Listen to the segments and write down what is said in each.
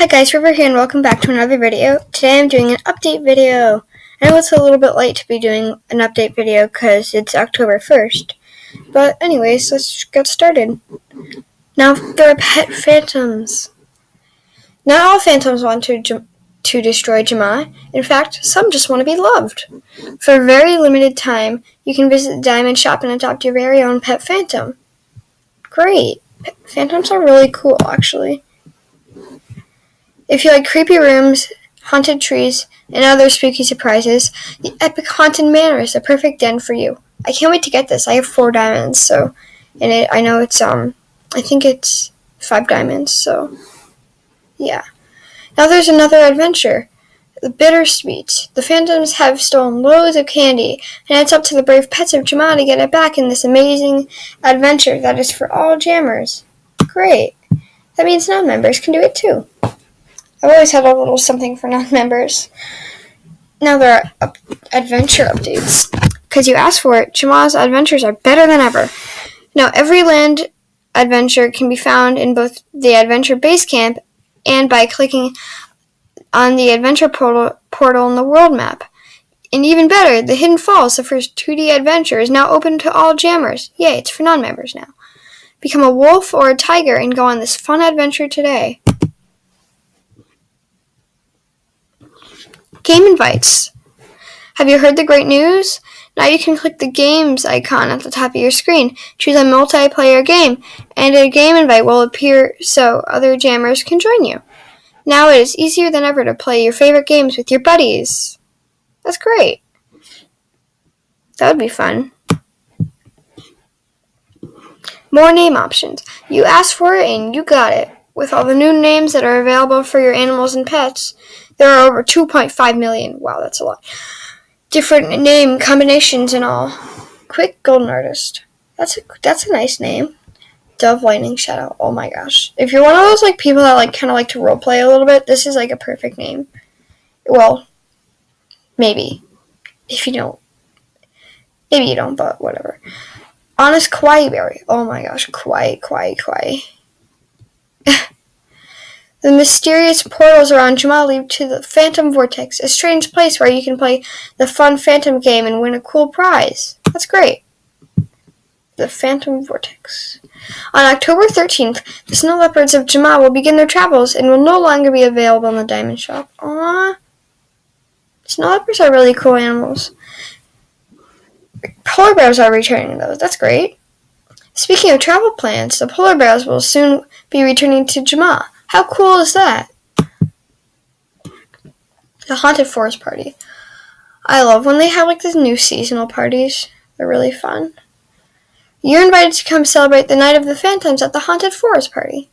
Hi guys, River here and welcome back to another video. Today I'm doing an update video. I know it's a little bit late to be doing an update video because it's October 1st. But anyways, let's get started. Now, there are pet phantoms. Not all phantoms want to, to destroy Jamaa. In fact, some just want to be loved. For a very limited time, you can visit the Diamond Shop and adopt your very own pet phantom. Great. Phantoms are really cool, actually. If you like creepy rooms, haunted trees, and other spooky surprises, the Epic Haunted Manor is the perfect den for you. I can't wait to get this. I have four diamonds, so and it I know it's um I think it's five diamonds, so yeah. Now there's another adventure. The Bittersweet. The Phantoms have stolen loads of candy, and it's up to the brave pets of Jamaa to get it back in this amazing adventure that is for all jammers. Great. That means non members can do it too. I've always had a little something for non-members. Now there are adventure updates. Because you asked for it, Jamaa's adventures are better than ever. Now every land adventure can be found in both the adventure base camp and by clicking on the adventure portal, portal in the world map. And even better, the Hidden Falls, the first 2D adventure, is now open to all jammers. Yay, it's for non-members now. Become a wolf or a tiger and go on this fun adventure today. Game invites. Have you heard the great news? Now you can click the games icon at the top of your screen, choose a multiplayer game, and a game invite will appear so other jammers can join you. Now it is easier than ever to play your favorite games with your buddies. That's great. That would be fun. More name options. You asked for it and you got it. With all the new names that are available for your animals and pets, there are over 2.5 million. Wow, that's a lot. Different name combinations and all. Quick Golden Artist. That's a that's a nice name. Dove Lightning Shadow. Oh my gosh. If you're one of those like people that like kind of like to roleplay a little bit, this is like a perfect name. Well, maybe. If you don't. Maybe you don't, but whatever. Honest Kawaii Berry. Oh my gosh, Kawaii, Kawaii, Kawaii. The mysterious portals around Jamaa lead to the Phantom Vortex, a strange place where you can play the fun Phantom game and win a cool prize. That's great. The Phantom Vortex. On October 13th, the snow leopards of Jamaa will begin their travels and will no longer be available in the diamond shop. Aww. Snow leopards are really cool animals. Polar bears are returning, though. That's great. Speaking of travel plans, the polar bears will soon be returning to Jamaa. How cool is that? The Haunted Forest Party. I love when they have like these new seasonal parties. They're really fun. You're invited to come celebrate the Night of the Phantoms at the Haunted Forest Party.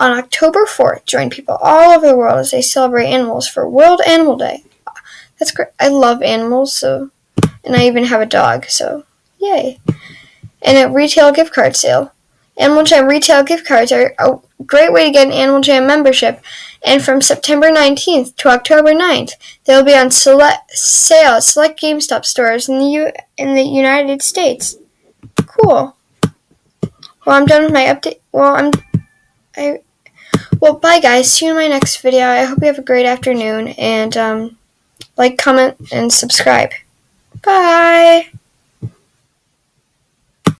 On October 4th, join people all over the world as they celebrate animals for World Animal Day. That's great. I love animals, so and I even have a dog, so yay. And a retail gift card sale. Animal Jam retail gift cards are great way to get an Animal Jam membership, and from September 19th to October 9th, they will be on select sale at select GameStop stores in the U- in the United States. Cool. Well, I'm done with my update. Well, I'm I well, bye guys. See you in my next video. I hope you have a great afternoon and um, like, comment, and subscribe. Bye.